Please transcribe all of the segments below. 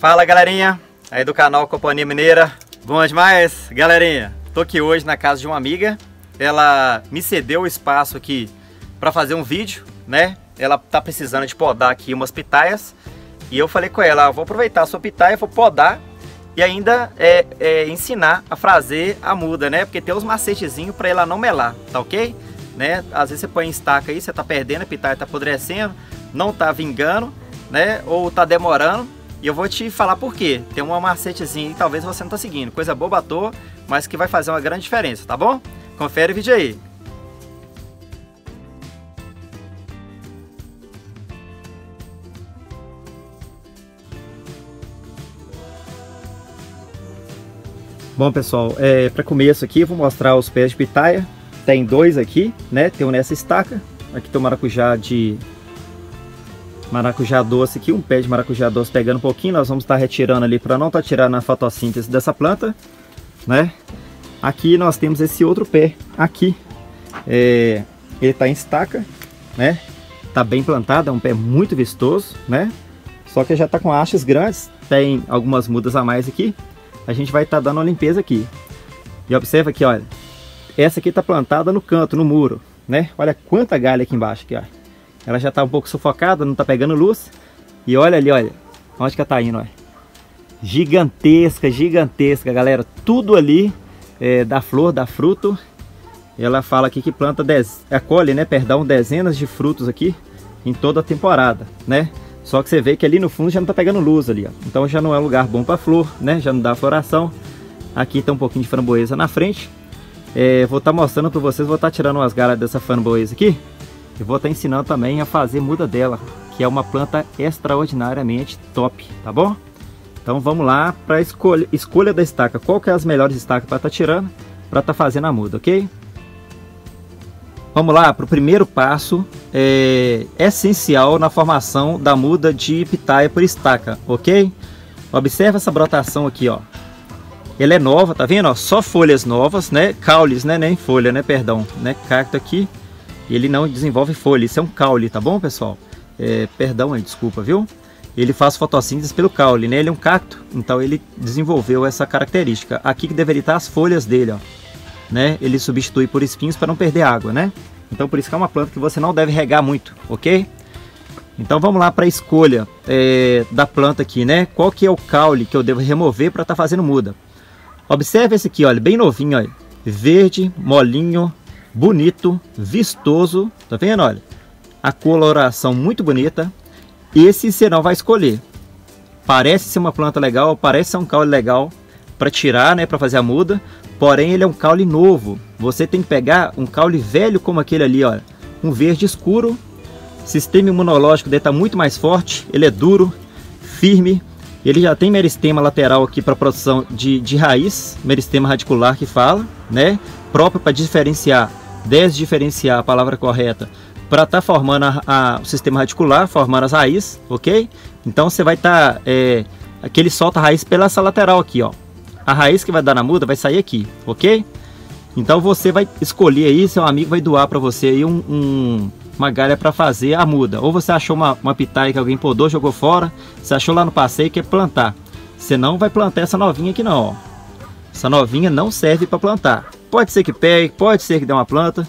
Fala galerinha, aí do canal Companhia Mineira. Bom demais, galerinha. Tô aqui hoje na casa de uma amiga. Ela me cedeu o espaço aqui para fazer um vídeo, né? Ela tá precisando de podar aqui umas pitaias. E eu falei com ela, ah, vou aproveitar a sua pitaia, vou podar e ainda é, é, ensinar a fazer a muda, né? Porque tem uns macetezinhos para ela não melar, tá ok? Né? Às vezes você põe em estaca aí, você tá perdendo, a pitaia tá apodrecendo, não tá vingando, né? Ou tá demorando e eu vou te falar por quê. Tem uma macetezinha e talvez você não está seguindo. Coisa boba à toa, mas que vai fazer uma grande diferença, tá bom? Confere o vídeo aí. Bom pessoal, é, para começo aqui eu vou mostrar os pés de pitaia. Tem dois aqui, né? Tem um nessa estaca. Aqui tem o maracujá de maracujá doce aqui, um pé de maracujá doce pegando um pouquinho, nós vamos estar retirando ali para não estar tá tirando a fotossíntese dessa planta, né? Aqui nós temos esse outro pé aqui, é, ele está em estaca, né? Tá bem plantado, é um pé muito vistoso, né? Só que já está com hastes grandes, tem algumas mudas a mais aqui, a gente vai estar tá dando uma limpeza aqui. E observa aqui, olha, essa aqui está plantada no canto, no muro, né? Olha quanta galha aqui embaixo, aqui, ó. Ela já está um pouco sufocada, não está pegando luz. E olha ali, olha. Onde que ela está indo, olha. Gigantesca, gigantesca, galera. Tudo ali é, da flor, da fruto. Ela fala aqui que planta, dez, acolhe, né, perdão, dezenas de frutos aqui em toda a temporada, né? Só que você vê que ali no fundo já não está pegando luz ali, ó. Então já não é um lugar bom para flor, né? Já não dá floração. Aqui tem um pouquinho de framboesa na frente. É, vou estar tá mostrando para vocês, vou estar tá tirando umas galhas dessa framboesa aqui. Vou estar ensinando também a fazer muda dela, que é uma planta extraordinariamente top, tá bom? Então vamos lá para a escolha, escolha da estaca. Qual que é as melhores estacas para estar tá tirando, para estar tá fazendo a muda, ok? Vamos lá para o primeiro passo, é essencial na formação da muda de pitaia por estaca, ok? Observa essa brotação aqui, ó. Ela é nova, tá vendo? Ó, só folhas novas, né? Caules, né? Nem folha, né? Perdão, né? Cacto aqui ele não desenvolve folha, isso é um caule, tá bom pessoal? É, perdão aí, desculpa, viu? Ele faz fotossíntese pelo caule, né? Ele é um cacto, então ele desenvolveu essa característica. Aqui que deveria estar as folhas dele, ó. Né? Ele substitui por espinhos para não perder água, né? Então por isso que é uma planta que você não deve regar muito, ok? Então vamos lá para a escolha é, da planta aqui, né? Qual que é o caule que eu devo remover para estar tá fazendo muda? Observe esse aqui, olha, bem novinho, olha. Verde, molinho, bonito, vistoso, tá vendo? Olha, a coloração muito bonita. Esse você não vai escolher. Parece ser uma planta legal, parece ser um caule legal para tirar, né, para fazer a muda. Porém, ele é um caule novo. Você tem que pegar um caule velho como aquele ali, olha, um verde escuro. Sistema imunológico dele está muito mais forte, ele é duro, firme. Ele já tem meristema lateral aqui para produção de, de raiz, meristema radicular que fala, né? Próprio para diferenciar desdiferenciar a palavra correta para estar tá formando a, a, o sistema radicular, formando as raízes, ok? Então você vai estar, tá, é, aquele solta a raiz pela essa lateral aqui, ó. A raiz que vai dar na muda vai sair aqui, ok? Então você vai escolher aí, seu amigo vai doar para você aí um, um, uma galha para fazer a muda. Ou você achou uma, uma pitaia que alguém podou, jogou fora, você achou lá no passeio e quer plantar. Você não vai plantar essa novinha aqui não, ó. Essa novinha não serve para plantar. Pode ser que pegue, pode ser que dê uma planta,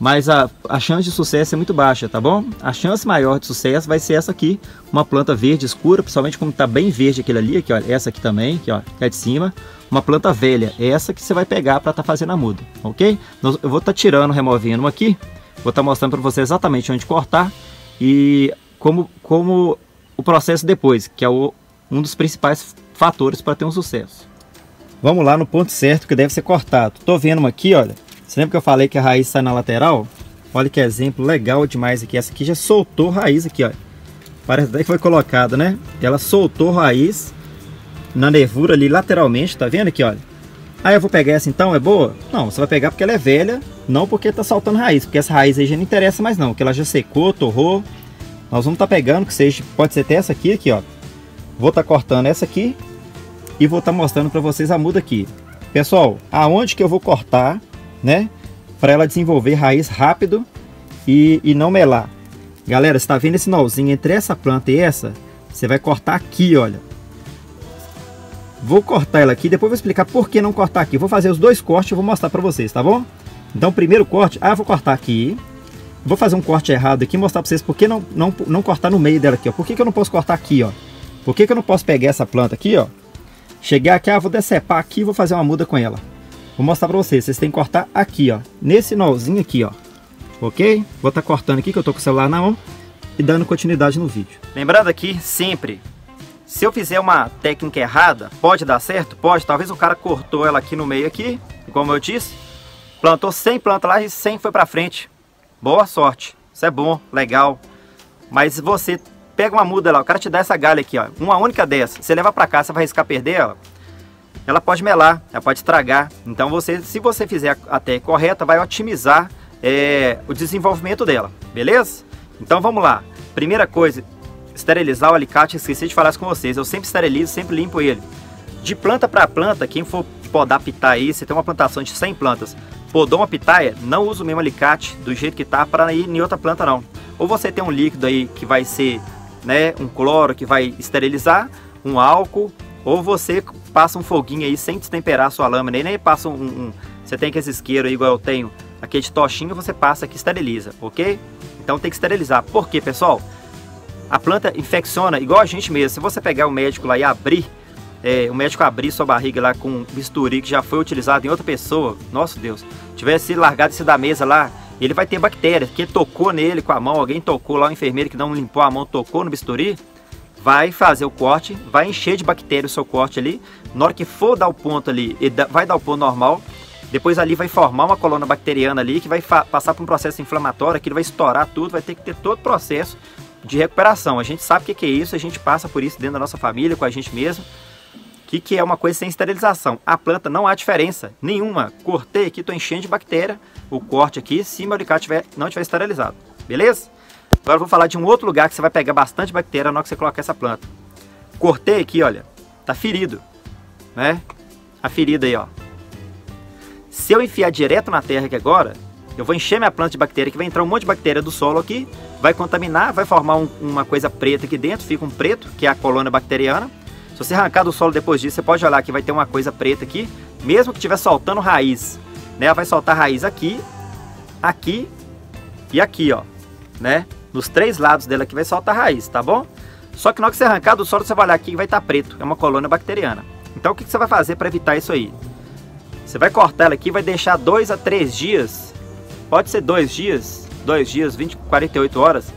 mas a, a chance de sucesso é muito baixa, tá bom? A chance maior de sucesso vai ser essa aqui, uma planta verde escura, principalmente como está bem verde aquele ali, aqui, ó, essa aqui também, aqui, ó, que é de cima, uma planta velha, essa que você vai pegar para estar tá fazendo a muda, ok? Eu vou estar tá tirando, removendo aqui, vou estar tá mostrando para você exatamente onde cortar e como, como o processo depois, que é o, um dos principais fatores para ter um sucesso. Vamos lá no ponto certo que deve ser cortado. Tô vendo uma aqui, olha. Você lembra que eu falei que a raiz sai na lateral? Olha que exemplo legal demais aqui. Essa aqui já soltou raiz aqui, olha. Parece até que foi colocada, né? Ela soltou raiz na nervura ali lateralmente, tá vendo aqui, olha? Ah, eu vou pegar essa então, é boa? Não, você vai pegar porque ela é velha, não porque tá saltando raiz, porque essa raiz aí já não interessa mais não, porque ela já secou, torrou. Nós vamos estar tá pegando, que seja, pode ser até essa aqui, aqui, ó. Vou estar tá cortando essa aqui e vou estar tá mostrando para vocês a muda aqui. Pessoal, aonde que eu vou cortar, né? Para ela desenvolver raiz rápido e, e não melar. Galera, está vendo esse nozinho entre essa planta e essa? Você vai cortar aqui, olha. Vou cortar ela aqui, depois vou explicar por que não cortar aqui. Vou fazer os dois cortes e vou mostrar para vocês, tá bom? Então, primeiro corte, ah, vou cortar aqui. Vou fazer um corte errado aqui, mostrar para vocês por que não, não, não cortar no meio dela aqui, ó. Por que, que eu não posso cortar aqui, ó? Por que, que eu não posso pegar essa planta aqui, ó? Chegar aqui, ah, vou decepar aqui e vou fazer uma muda com ela. Vou mostrar para vocês, vocês têm que cortar aqui, ó. Nesse nozinho aqui, ó. Ok? Vou estar tá cortando aqui, que eu tô com o celular na mão. E dando continuidade no vídeo. Lembrando aqui, sempre, se eu fizer uma técnica errada, pode dar certo? Pode. Talvez o cara cortou ela aqui no meio aqui, como eu disse. Plantou 100 plantas lá e 100 foi para frente. Boa sorte. Isso é bom, legal. Mas você pega uma muda lá, o cara te dá essa galha aqui, ó, uma única dessa. Você leva para cá, você vai riscar perder ela. Ela pode melar, ela pode estragar. Então você, se você fizer a técnica correta, vai otimizar é, o desenvolvimento dela, beleza? Então vamos lá. Primeira coisa, esterilizar o alicate, esqueci de falar isso com vocês. Eu sempre esterilizo, sempre limpo ele. De planta para planta, quem for podar pitaia aí, se tem uma plantação de 100 plantas, podou uma pitaia, não usa o mesmo alicate do jeito que tá para ir em outra planta não. Ou você tem um líquido aí que vai ser, né, um cloro que vai esterilizar, um álcool, ou você passa um foguinho aí sem destemperar a sua lâmina, e nem passa um, um, você tem que esse isqueiro aí igual eu tenho, aquele de tochinho, você passa aqui e esteriliza, ok? Então tem que esterilizar. Por quê, pessoal? A planta infecciona igual a gente mesmo. Se você pegar o médico lá e abrir, é, o médico abrir sua barriga lá com um bisturi que já foi utilizado em outra pessoa, nosso Deus, tivesse largado esse da mesa lá, ele vai ter bactéria, que tocou nele com a mão, alguém tocou lá, o enfermeiro que não limpou a mão, tocou no bisturi, vai fazer o corte, vai encher de bactéria o seu corte ali, na hora que for dar o ponto ali, vai dar o ponto normal, depois ali vai formar uma coluna bacteriana ali que vai passar por um processo inflamatório, aquilo vai estourar tudo, vai ter que ter todo o processo de recuperação. A gente sabe o que é isso, a gente passa por isso dentro da nossa família, com a gente mesmo. Que, que é uma coisa sem esterilização? A planta não há diferença nenhuma. Cortei aqui, estou enchendo de bactéria o corte aqui, se meu alicate tiver, não estiver esterilizado. Beleza? Agora vou falar de um outro lugar que você vai pegar bastante bactéria na hora que você colocar essa planta. Cortei aqui, olha, tá ferido, né? A ferida aí, ó. Se eu enfiar direto na terra aqui agora, eu vou encher minha planta de bactéria, que vai entrar um monte de bactéria do solo aqui, vai contaminar, vai formar um, uma coisa preta aqui dentro, fica um preto, que é a colônia bacteriana. Você arrancar do solo depois disso, você pode olhar que vai ter uma coisa preta aqui, mesmo que estiver soltando raiz, né? Ela vai soltar raiz aqui, aqui e aqui, ó, né? Nos três lados dela aqui vai soltar raiz, tá bom? Só que na hora que você arrancar do solo, você vai olhar aqui que vai estar tá preto, é uma colônia bacteriana. Então o que, que você vai fazer para evitar isso aí? Você vai cortar ela aqui, vai deixar dois a três dias, pode ser dois dias, dois dias, 20, 48 horas.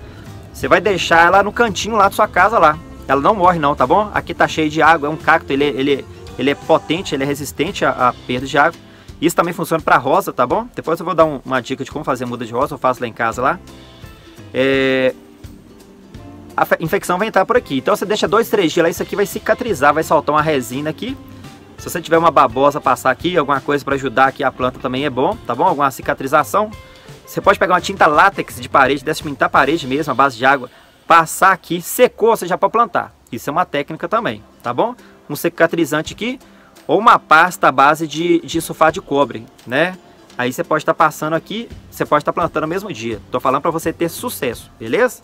Você vai deixar ela no cantinho lá da sua casa lá. Ela não morre não, tá bom? Aqui tá cheio de água, é um cacto, ele, ele, ele é potente, ele é resistente à, à perda de água. Isso também funciona para rosa, tá bom? Depois eu vou dar um, uma dica de como fazer muda de rosa, eu faço lá em casa lá. É... A infecção vai entrar por aqui. Então você deixa dois, três dias lá, isso aqui vai cicatrizar, vai soltar uma resina aqui. Se você tiver uma babosa passar aqui, alguma coisa para ajudar aqui a planta também é bom, tá bom? Alguma cicatrização. Você pode pegar uma tinta látex de parede, dessa pintar a parede mesmo, a base de água, passar aqui, secou, você já pode plantar. Isso é uma técnica também, tá bom? Um cicatrizante aqui, ou uma pasta à base de, de sulfato de cobre, né? Aí você pode estar tá passando aqui, você pode estar tá plantando no mesmo dia. Tô falando para você ter sucesso, beleza?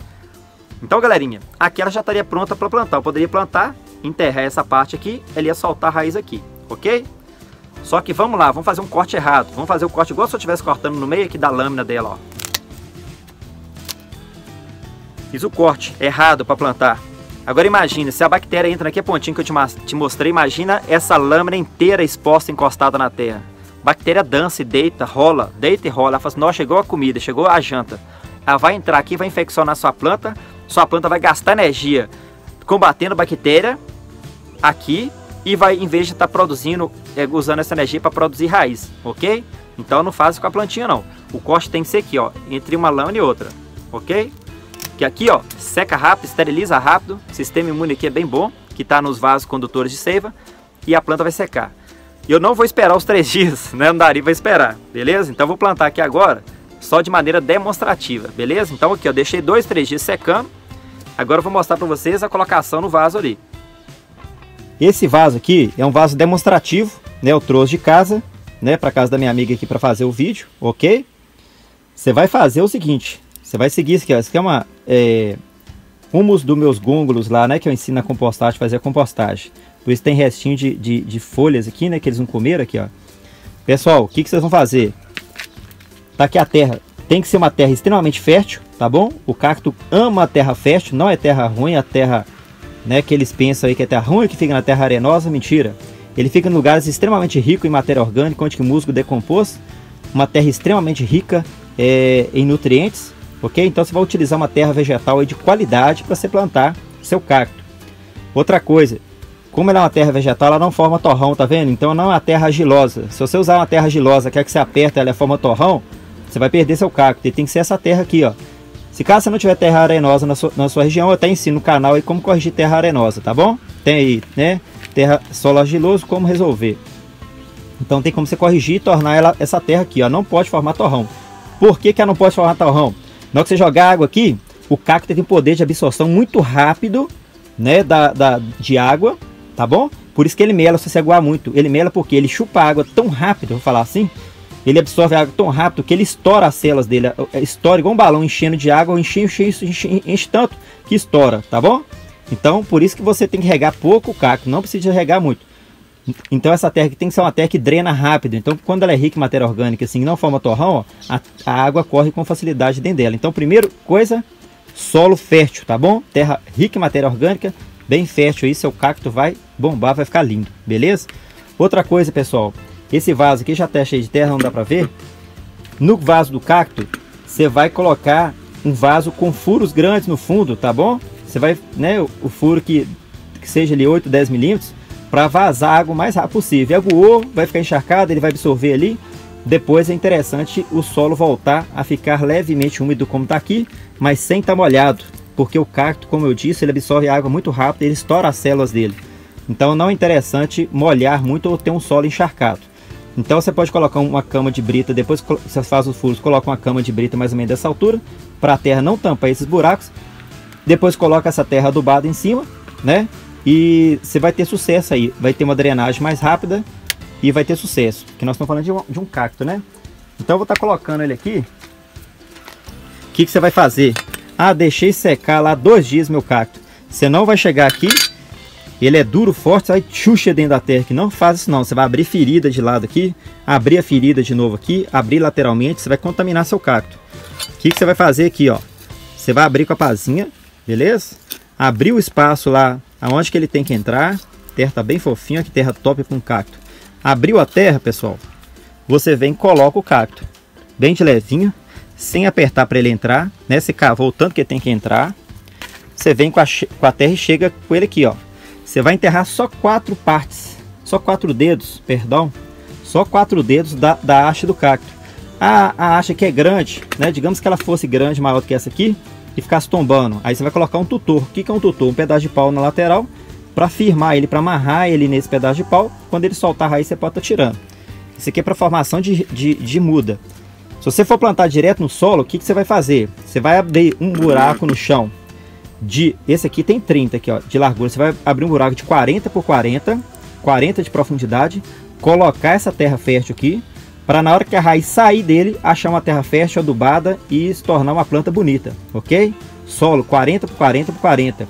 Então, galerinha, aqui ela já estaria pronta para plantar. Eu poderia plantar enterrar essa parte aqui, ele ia soltar a raiz aqui, ok? Só que vamos lá, vamos fazer um corte errado. Vamos fazer o corte igual se eu estivesse cortando no meio aqui da lâmina dela, ó. Fiz o corte errado para plantar. Agora imagine, se a bactéria entra naquele pontinho que eu te, te mostrei, imagina essa lâmina inteira exposta, encostada na terra. Bactéria dança e deita, rola, deita e rola. Ela fala assim, nossa, chegou a comida, chegou a janta. Ela vai entrar aqui, vai infeccionar sua planta, sua planta vai gastar energia combatendo bactéria aqui e vai, em vez de estar tá produzindo, é, usando essa energia para produzir raiz, ok? Então não faz com a plantinha não. O corte tem que ser aqui, ó, entre uma lâmina e outra, ok? Que aqui, ó, seca rápido, esteriliza rápido, o sistema imune aqui é bem bom, que está nos vasos condutores de seiva, e a planta vai secar. Eu não vou esperar os três dias, né? Não daria para esperar, beleza? Então vou plantar aqui agora, só de maneira demonstrativa, beleza? Então aqui, ó, deixei dois, três dias secando, Agora eu vou mostrar para vocês a colocação no vaso ali. Esse vaso aqui é um vaso demonstrativo, né? Eu trouxe de casa, né? Para casa da minha amiga aqui para fazer o vídeo, ok? Você vai fazer o seguinte, você vai seguir isso aqui, ó. Isso aqui é uma, é, humus dos meus gôngolos lá, né? Que eu ensino a compostagem, fazer a compostagem. Por isso tem restinho de, de, de, folhas aqui, né? Que eles não comeram aqui, ó. Pessoal, o que, que vocês vão fazer? Tá aqui a terra. Tem que ser uma terra extremamente fértil, tá bom? O cacto ama a terra fértil, não é terra ruim, a terra, né? Que eles pensam aí que é terra ruim, que fica na terra arenosa, mentira. Ele fica em lugares extremamente ricos em matéria orgânica, onde o musgo decompôs. Uma terra extremamente rica é, em nutrientes, ok? Então você vai utilizar uma terra vegetal de qualidade para você plantar seu cacto. Outra coisa, como ela é uma terra vegetal, ela não forma torrão, tá vendo? Então não é uma terra argilosa. Se você usar uma terra argilosa, quer que você aperta ela forma torrão, você vai perder seu cacto. E tem que ser essa terra aqui, ó. Se caso você não tiver terra arenosa na sua, na sua região, eu até ensino no canal aí como corrigir terra arenosa, tá bom? Tem aí, né? Terra solo argiloso, como resolver. Então tem como você corrigir e tornar ela, essa terra aqui, ó. Não pode formar torrão. Por que, que ela não pode formar torrão? Na hora que você jogar água aqui, o cacto tem um poder de absorção muito rápido, né, da, da, de água, tá bom? Por isso que ele mela se você aguar muito. Ele mela porque ele chupa água tão rápido, vou falar assim, ele absorve água tão rápido que ele estoura as células dele, é, é, estoura igual um balão enchendo de água, enche, enche, enche, enche tanto que estoura, tá bom? Então, por isso que você tem que regar pouco o cacto, não precisa regar muito. Então essa terra aqui tem que ser uma terra que drena rápido. Então quando ela é rica em matéria orgânica, assim, não forma torrão, ó, a, a, água corre com facilidade dentro dela. Então primeiro coisa, solo fértil, tá bom? Terra rica em matéria orgânica, bem fértil aí, seu cacto vai bombar, vai ficar lindo, beleza? Outra coisa, pessoal, esse vaso aqui já está cheio de terra, não dá para ver. No vaso do cacto, você vai colocar um vaso com furos grandes no fundo, tá bom? Você vai, né, o, o furo que, que seja ali 8, 10 milímetros, para vazar água o mais rápido possível. E aguou, vai ficar encharcado, ele vai absorver ali. Depois é interessante o solo voltar a ficar levemente úmido como está aqui, mas sem estar tá molhado, porque o cacto, como eu disse, ele absorve água muito rápido, ele estoura as células dele. Então não é interessante molhar muito ou ter um solo encharcado. Então você pode colocar uma cama de brita, depois que você faz os furos, coloca uma cama de brita mais ou menos dessa altura, para a terra não tampar esses buracos. Depois coloca essa terra adubada em cima, né? E você vai ter sucesso aí, vai ter uma drenagem mais rápida e vai ter sucesso. Que nós estamos falando de um, de um cacto, né? Então eu vou estar tá colocando ele aqui. O que, que você vai fazer? Ah, deixei secar lá dois dias meu cacto. Você não vai chegar aqui, ele é duro, forte, vai chucha dentro da terra aqui. Não faz isso não, você vai abrir ferida de lado aqui, abrir a ferida de novo aqui, abrir lateralmente, você vai contaminar seu cacto. O que, que você vai fazer aqui, ó? Você vai abrir com a pazinha, beleza? Abrir o espaço lá aonde que ele tem que entrar. Terra tá bem fofinha, que terra top com cacto. Abriu a terra, pessoal, você vem e coloca o cacto. Bem de levinho, sem apertar para ele entrar, né? Cavou o tanto que ele tem que entrar. Você vem com a, com a terra e chega com ele aqui, ó. Você vai enterrar só quatro partes, só quatro dedos, perdão, só quatro dedos da, da haste do cacto. A, a haste aqui é grande, né? Digamos que ela fosse grande, maior do que essa aqui, e ficasse tombando. Aí você vai colocar um tutor. O que é um tutor? Um pedaço de pau na lateral para firmar ele, para amarrar ele nesse pedaço de pau. Quando ele soltar a raiz, você pode estar tá tirando. Isso aqui é para formação de, de, de, muda. Se você for plantar direto no solo, o que, que você vai fazer? Você vai abrir um buraco no chão de... Esse aqui tem 30 aqui, ó, de largura. Você vai abrir um buraco de 40 por 40, 40 de profundidade, colocar essa terra fértil aqui, para na hora que a raiz sair dele, achar uma terra fértil, adubada e se tornar uma planta bonita, ok? Solo 40 por 40 por 40.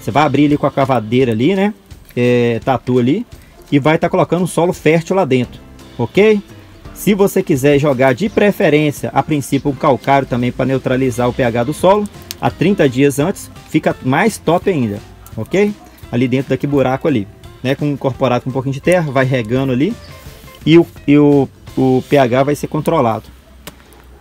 Você vai abrir ali com a cavadeira ali, né? É, tatu ali. E vai estar tá colocando um solo fértil lá dentro, ok? Se você quiser jogar de preferência, a princípio, um calcário também para neutralizar o pH do solo, a 30 dias antes, fica mais top ainda, ok? Ali dentro daqui buraco ali, né? Com incorporado com um pouquinho de terra, vai regando ali. E o, e o o pH vai ser controlado.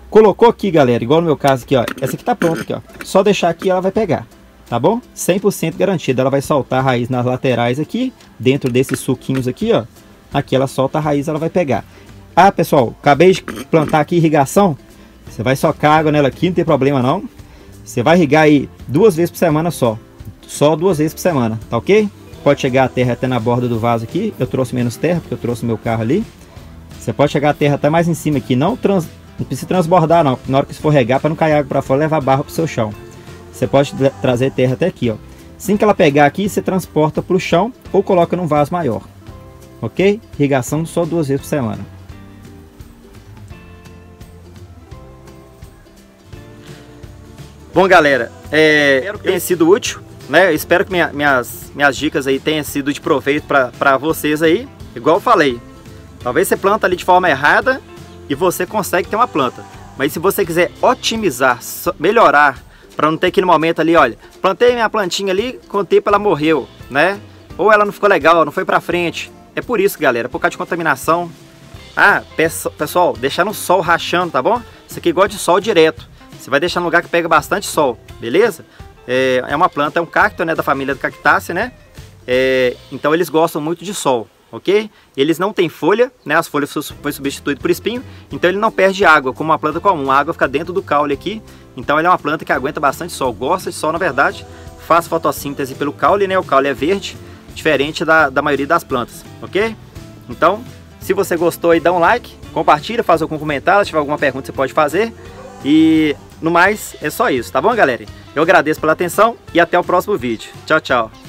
Colocou aqui, galera, igual no meu caso aqui, ó. Essa aqui tá pronta aqui, ó. Só deixar aqui ela vai pegar, tá bom? 100% garantida. Ela vai soltar a raiz nas laterais aqui, dentro desses suquinhos aqui, ó. Aqui ela solta a raiz, ela vai pegar. Ah, pessoal, acabei de plantar aqui irrigação. Você vai socar água nela aqui, não tem problema não. Você vai irrigar aí duas vezes por semana só. Só duas vezes por semana, tá ok? Pode chegar a terra até na borda do vaso aqui. Eu trouxe menos terra, porque eu trouxe meu carro ali. Você pode chegar a terra até mais em cima aqui, não, trans, não precisa transbordar não, na hora que escorregar para não cair água para fora, levar barro para o seu chão. Você pode trazer terra até aqui, ó. Assim que ela pegar aqui, você transporta para o chão ou coloca num vaso maior. Ok? Irrigação só duas vezes por semana. Bom, galera, é, espero que tenha sido útil, né? espero que minha, minhas, minhas dicas aí tenham sido de proveito para vocês aí. Igual eu falei, talvez você planta ali de forma errada e você consegue ter uma planta. Mas se você quiser otimizar, melhorar, para não ter aquele momento ali, olha, plantei minha plantinha ali, com o tempo ela morreu, né? Ou ela não ficou legal, não foi para frente. É por isso, galera, por causa de contaminação. Ah, pessoal, deixar no sol rachando, tá bom? Isso aqui gosta de sol direto. Você vai deixar no lugar que pega bastante sol, beleza? É, é uma planta, é um cacto, né, da família do cactácea, né? É, então eles gostam muito de sol ok? Eles não têm folha, né? As folhas foi substituído por espinho, então ele não perde água, como uma planta comum. A água fica dentro do caule aqui, então ele é uma planta que aguenta bastante sol, gosta de sol na verdade, faz fotossíntese pelo caule, né? O caule é verde, diferente da, da maioria das plantas, ok? Então, se você gostou aí, dá um like, compartilha, faz algum comentário, se tiver alguma pergunta você pode fazer. E no mais, é só isso, tá bom, galera? Eu agradeço pela atenção e até o próximo vídeo. Tchau, tchau.